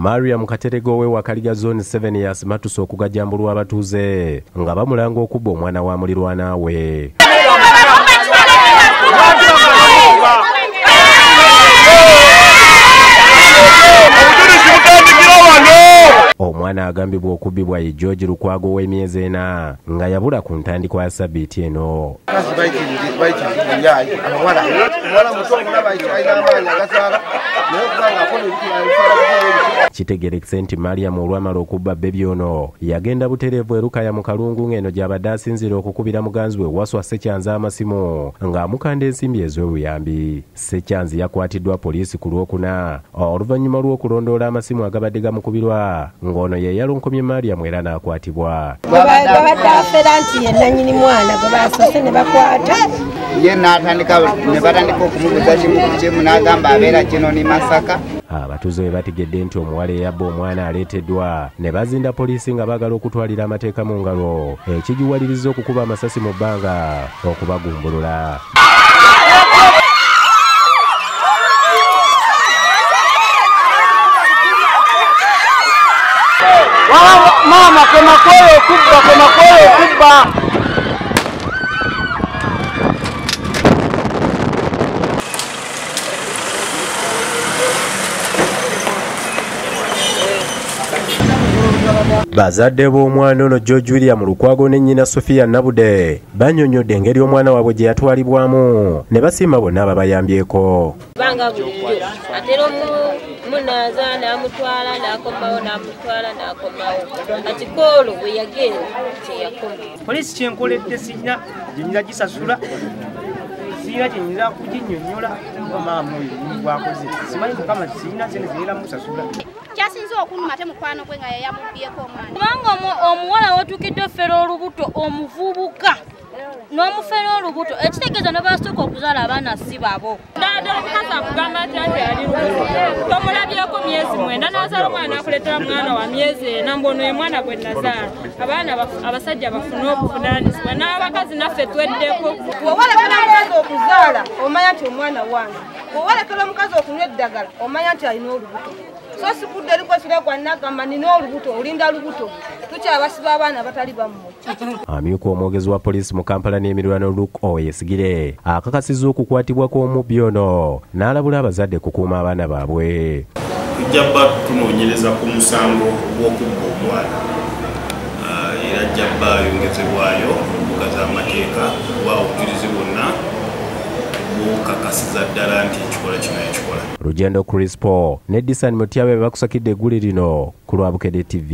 mariam katerega ow'ewa kaliga zone 7 yasimatusa okugajambulwa abatuuze nga bamulanga okubba omwana wa mulirwana we omwana agambibwa okubbibwa ye george lukwago w'emyezi ena nga yabula ku ntandikwa ya sabbiiti eno. Omuwala muto omulaba alina amaanyi agazaala naye okuba ng'akola ebikira kitegerekese nti mariamu olwamala okubba bebi ono. Yagenda butereevu erukaya mu kalungu ng'eno gy'abadde asinziira okukubira muganzi we waswa sekyanzi amasimu ng'amukanda ensimbi ez'obuyambi. Sekyanzi yakwatiddwa poliisi ku lwokuna. Oluvannyuma lw'okulondoola amasimu agabadde gamukubirwa ng'ono ye yalonkomye mariamu era n'akwatibwa. Babadde afera nti ye nanyini mwana gwe basose ne bakwata. Ye n'atandika ne batandika okumubuza kimu ku kimu n'agamba abeera kino ni masaka abatuuze bwe bategedde nti omuwala eyabba omwana aleeteddwa. Ne bazinda poliisi nga baagala okutwalira amateeka mu ngalo. Ekigiwaliriza okukuba amasasi mu bbanga okubagumbulula. Maama kemakola okubba kemakola okubba bazadde b'omwana ono george william lukwago ne nnyina sofiya nabude banyonyodde engeri omwana waabwe gye yatwalibwamu. Ne basiima bonna ababayambyeko. Banga bulijjo atera omunaza n'amutwala n'akomawo n'amutwala n'akomawo. Kati koolo bwe yagenda kyeyakoma poliisi kyenkoledde sirina gyenyira gisasula sirina kyenyira kuginyonyola omaamu gwakoze. Simanyi mukama sirina sente zirira musasula kyasinze okunuma ate mukwano gwe nga yayamubyeko omwana. Kubanga omuwala watuukidde ofera olubuto omuvubuka n'omufera olubuto ekitegeeza ne basooka okuzaala abaana si babo. Dada omukazi akugamba nti ati ali tomulabyeko myezi mwenda nazaala omwana nakuleetera mwana wa myezi ena mbono ye mwana gwe nazaala. Abaana abasajja bafune obuvunanyizibwa n'abakazi naffe tweddeko. Omukazi okuzaala omanya nti omwana wange. Bwewalekera omukazi okunywa eddagala omanya nti alina olubuto. So sikudde erikwesira gwanagamba nina olubuto olinda lubuto. Tukyabasiba abaana batali bammwe amyuka omwogezi wa poliisi mu kampala n'emirwano luke oweyesigire akakasiza okukwatibwa kw'omubbi ono n'alabula abazadde kukuuma abaana baabwe. Tujja bba tunoonyereza ku musango gw'okubba omwana. Era jja bba ayongezebwayo mbuga z'amateeka bwonna bukakasiza ddala nti ekikola kino ekikola. Lugendo crispo ne disani mutyabe bakusakidde egguli lino ku lwabukede tv